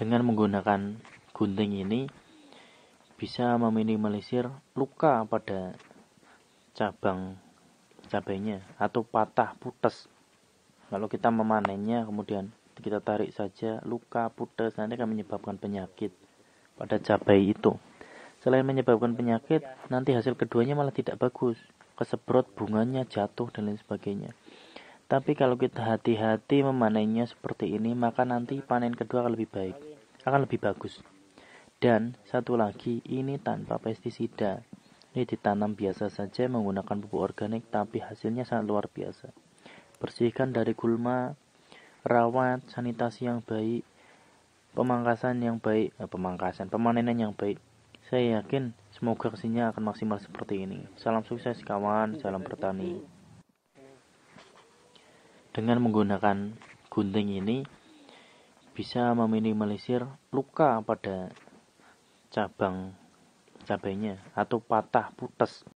Dengan menggunakan gunting ini bisa meminimalisir luka pada cabang cabainya atau patah putus. Kalau kita memanennya kemudian kita tarik saja luka putus nanti akan menyebabkan penyakit pada cabai itu. Selain menyebabkan penyakit, nanti hasil keduanya malah tidak bagus. Kesebrot bunganya jatuh dan lain sebagainya. Tapi kalau kita hati-hati memanennya seperti ini, maka nanti panen kedua akan lebih baik, akan lebih bagus. Dan satu lagi, ini tanpa pestisida. Ini ditanam biasa saja menggunakan pupuk organik, tapi hasilnya sangat luar biasa. Bersihkan dari gulma, rawat, sanitasi yang baik, pemangkasan yang baik, eh, pemangkasan, pemanenan yang baik. Saya yakin semoga ke sininya akan maksimal seperti ini. Salam sukses kawan, salam bertani. Dengan menggunakan gunting ini bisa meminimalisir luka pada cabang cabainya atau patah putus